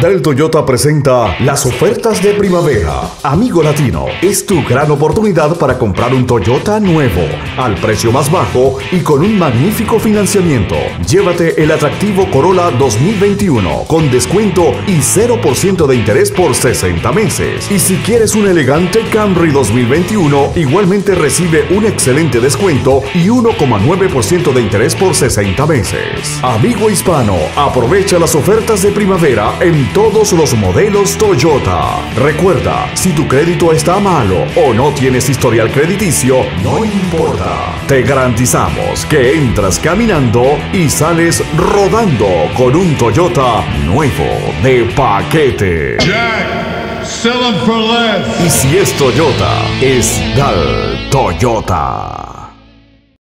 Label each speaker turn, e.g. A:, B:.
A: Del Toyota presenta las ofertas de primavera. Amigo latino, es tu gran oportunidad para comprar un Toyota nuevo, al precio más bajo y con un magnífico financiamiento. Llévate el atractivo Corolla 2021 con descuento y 0% de interés por 60 meses. Y si quieres un elegante Camry 2021, igualmente recibe un excelente descuento y 1,9% de interés por 60 meses. Amigo hispano, aprovecha las ofertas de primavera en todos los modelos Toyota. Recuerda, si tu crédito está malo o no tienes historial crediticio, no importa. Te garantizamos que entras caminando y sales rodando con un Toyota nuevo de paquete.
B: Jack, sell 'em for less.
A: Y si es Toyota, es Dal Toyota.